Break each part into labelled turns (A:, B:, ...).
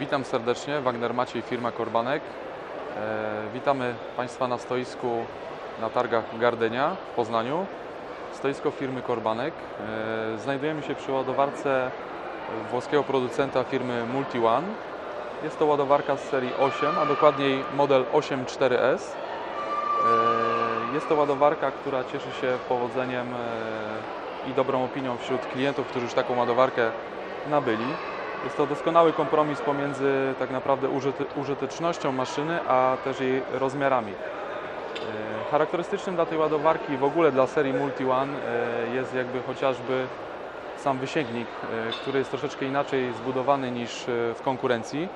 A: Witam serdecznie, Wagner Maciej, firma Korbanek. E, witamy Państwa na stoisku na targach Gardenia w Poznaniu. Stoisko firmy Korbanek. E, znajdujemy się przy ładowarce włoskiego producenta firmy MultiOne. Jest to ładowarka z serii 8, a dokładniej model 8.4S. E, jest to ładowarka, która cieszy się powodzeniem i dobrą opinią wśród klientów, którzy już taką ładowarkę nabyli. Jest to doskonały kompromis pomiędzy tak naprawdę użyty, użytecznością maszyny, a też jej rozmiarami. E, Charakterystycznym dla tej ładowarki, w ogóle dla serii MultiOne, e, jest jakby chociażby sam wysięgnik, e, który jest troszeczkę inaczej zbudowany niż w konkurencji.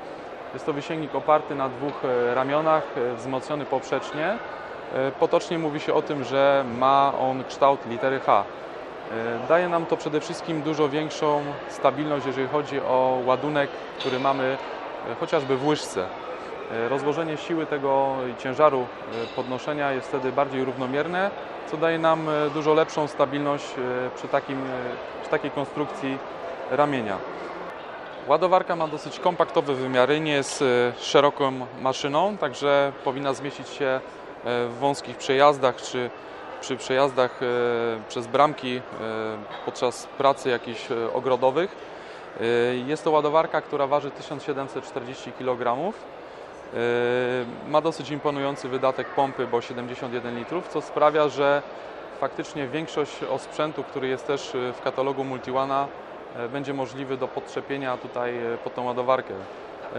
A: Jest to wysięgnik oparty na dwóch ramionach, wzmocniony poprzecznie. Potocznie mówi się o tym, że ma on kształt litery H. E, Daje nam to przede wszystkim dużo większą stabilność, jeżeli chodzi o ładunek, który mamy e, chociażby w łyżce. E, Rozłożenie siły tego ciężaru podnoszenia jest wtedy bardziej równomierne, co daje nam dużo lepszą stabilność przy, takim, przy takiej konstrukcji ramienia. Ładowarka ma dosyć kompaktowe wymiary, nie jest szeroką maszyną, także powinna zmieścić się w wąskich przejazdach czy przy przejazdach e, przez bramki e, podczas pracy jakichś e, ogrodowych. Jest to ładowarka, która waży 1740 kg. Ma dosyć imponujący wydatek pompy, bo 71 litrów, co sprawia, że faktycznie większość osprzętu, który jest też w katalogu Multiwana, będzie możliwy do podczepienia tutaj pod tą ładowarkę.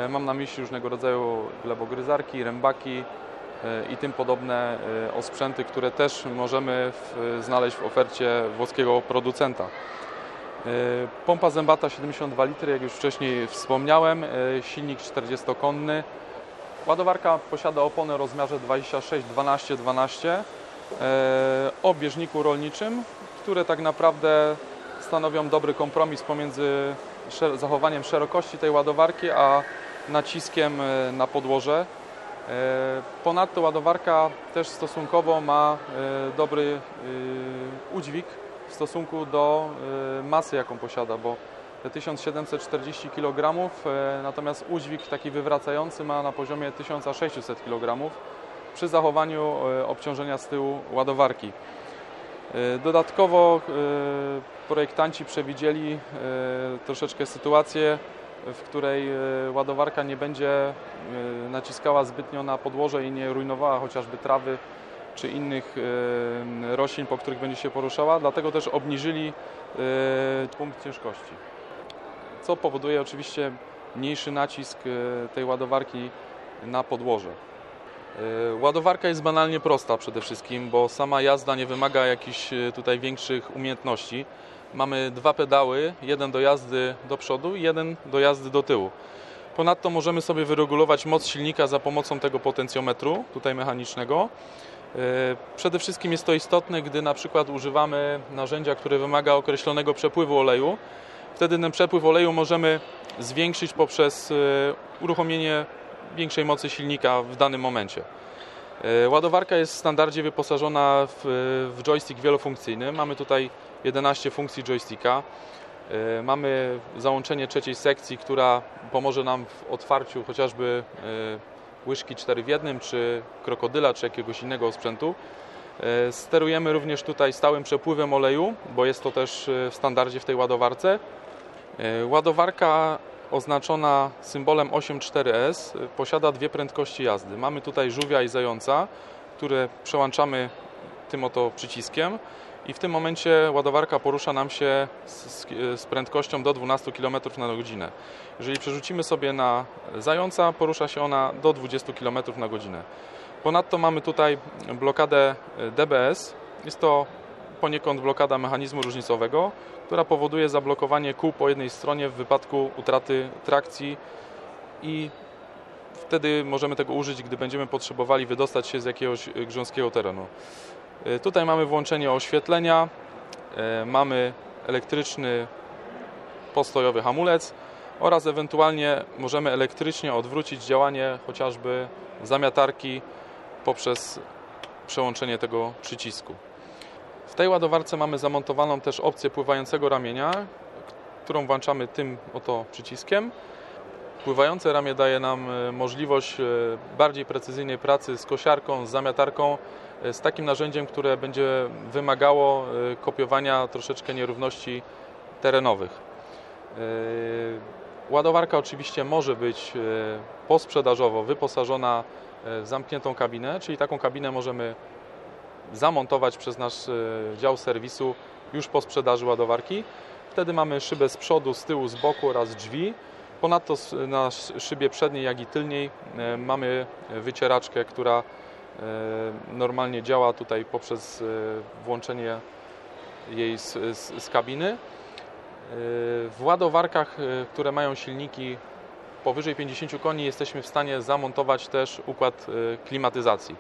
A: Mam na myśli różnego rodzaju glebogryzarki, rębaki i tym podobne e, osprzęty, które też możemy w, znaleźć w ofercie włoskiego producenta. E, Pompa zębata 72 litry, jak już wcześniej wspomniałem, e, silnik 40-konny. Ładowarka posiada opony o rozmiarze 26 12 12 o bieżniku rolniczym, które tak naprawdę stanowią dobry kompromis pomiędzy zachowaniem szerokości tej ładowarki, a naciskiem na podłoże. E, Ponadto ładowarka też stosunkowo ma e, dobry e, udźwig w stosunku do masy, jaką posiada, bo te 1740 kg, natomiast udźwig taki wywracający ma na poziomie 1600 kg przy zachowaniu obciążenia z tyłu ładowarki. Dodatkowo projektanci przewidzieli troszeczkę sytuację, w której e, ładowarka nie będzie e, naciskała zbytnio na podłoże i nie rujnowała chociażby trawy czy innych e, roślin, po których będzie się poruszała, dlatego też obniżyli punkt ciężkości, co powoduje oczywiście mniejszy nacisk tej ładowarki na podłoże. E, Ładowarka jest banalnie prosta przede wszystkim, bo sama jazda nie wymaga jakichś e, tutaj większych umiejętności. Mamy dwa pedały, jeden do jazdy do przodu i jeden do jazdy do tyłu. Ponadto możemy sobie wyregulować moc silnika za pomocą tego potencjometru, tutaj mechanicznego. E, Przede wszystkim jest to istotne, gdy na przykład używamy narzędzia, które wymaga określonego przepływu oleju. Wtedy ten przepływ oleju możemy zwiększyć poprzez uruchomienie większej mocy silnika w danym momencie. E, Ładowarka jest w standardzie wyposażona w, w joystick wielofunkcyjny. Mamy tutaj 11 funkcji joysticka. E, Mamy załączenie trzeciej sekcji, która pomoże nam w otwarciu chociażby e, łyżki 4 w jednym, czy krokodyla, czy jakiegoś innego sprzętu. Sterujemy również tutaj stałym przepływem oleju, bo jest to też w standardzie w tej ładowarce. Ładowarka oznaczona symbolem 8.4S y, posiada dwie prędkości jazdy. Mamy tutaj żółwia i zająca, które przełączamy tym oto przyciskiem i w tym momencie ładowarka porusza nam się z, z, prędkością do 12 km na godzinę. Jeżeli przerzucimy sobie na zająca, porusza się ona do 20 km na godzinę. Ponadto mamy tutaj blokadę DBS. Jest to poniekąd blokada mechanizmu różnicowego, która powoduje zablokowanie kół po jednej stronie w wypadku utraty trakcji i wtedy możemy tego użyć, gdy będziemy potrzebowali wydostać się z jakiegoś y, grząskiego terenu. Y, Tutaj mamy włączenie oświetlenia, y, mamy elektryczny postojowy hamulec oraz ewentualnie możemy elektrycznie odwrócić działanie chociażby zamiatarki poprzez przełączenie tego przycisku. W tej ładowarce mamy zamontowaną też opcję pływającego ramienia, którą włączamy tym oto przyciskiem. Pływające ramię daje nam e, możliwość e, bardziej precyzyjnej pracy z kosiarką, z zamiatarką, e, z takim narzędziem, które będzie wymagało kopiowania troszeczkę nierówności terenowych. Ładowarka oczywiście może być posprzedażowo wyposażona w zamkniętą kabinę, czyli taką kabinę możemy zamontować przez nasz e, dział serwisu już po sprzedaży ładowarki. Wtedy mamy szybę z przodu, z tyłu, z boku oraz drzwi. Ponadto na sz- szybie przedniej, jak i tylniej e, mamy wycieraczkę, która e, normalnie działa tutaj poprzez włączenie jej z, z, z kabiny. W ładowarkach, które mają silniki powyżej 50 koni, jesteśmy w stanie zamontować też układ klimatyzacji.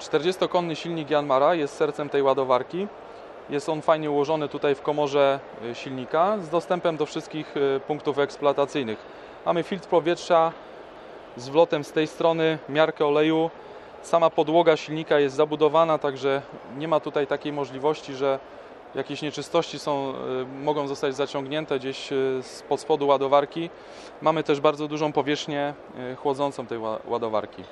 A: 40-konny silnik Janmara jest sercem tej ładowarki. Jest on fajnie ułożony tutaj w komorze y, silnika z dostępem do wszystkich y, punktów eksploatacyjnych. Mamy filtr powietrza z wlotem z tej strony, miarkę oleju. Sama podłoga silnika jest zabudowana, także nie ma tutaj takiej możliwości, że jakieś nieczystości są, y, mogą zostać zaciągnięte gdzieś spod spodu ładowarki. Mamy też bardzo dużą powierzchnię chłodzącą tej ła- ładowarki.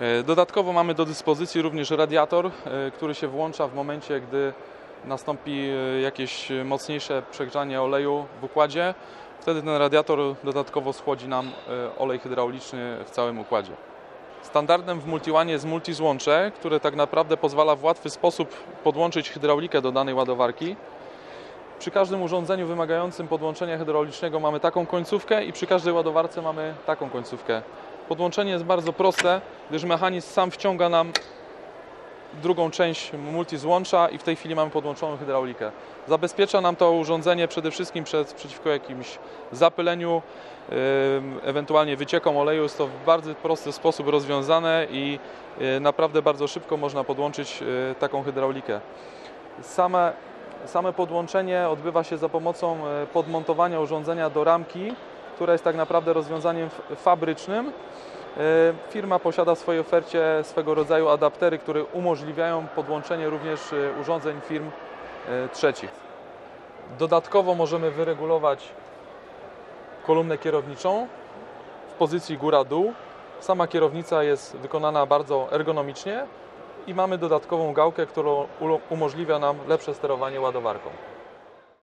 A: E, Dodatkowo mamy do dyspozycji również radiator, e, który się włącza w momencie, gdy nastąpi e, jakieś mocniejsze przegrzanie oleju w układzie. Wtedy ten radiator dodatkowo schłodzi nam olej hydrauliczny w całym układzie. Standardem w Multiłanie jest multizłącze, które tak naprawdę pozwala w łatwy sposób podłączyć hydraulikę do danej ładowarki. Przy każdym urządzeniu wymagającym podłączenia hydraulicznego mamy taką końcówkę i przy każdej ładowarce mamy taką końcówkę. Podłączenie jest bardzo proste, gdyż mechanizm sam wciąga nam drugą część multizłącza i w tej chwili mamy podłączoną hydraulikę. Zabezpiecza nam to urządzenie przede wszystkim przed, przeciwko jakimś zapyleniu, ewentualnie wyciekom oleju. Jest to w bardzo prosty sposób rozwiązane i y, naprawdę bardzo szybko można podłączyć y, taką hydraulikę. Same, same podłączenie odbywa się za pomocą y, podmontowania urządzenia do ramki, która jest tak naprawdę rozwiązaniem fabrycznym. E, Firma posiada w swojej ofercie swego rodzaju adaptery, które umożliwiają podłączenie również e, urządzeń firm e, trzecich. Dodatkowo możemy wyregulować kolumnę kierowniczą w pozycji góra-dół. Sama kierownica jest wykonana bardzo ergonomicznie i mamy dodatkową gałkę, która umożliwia nam lepsze sterowanie ładowarką.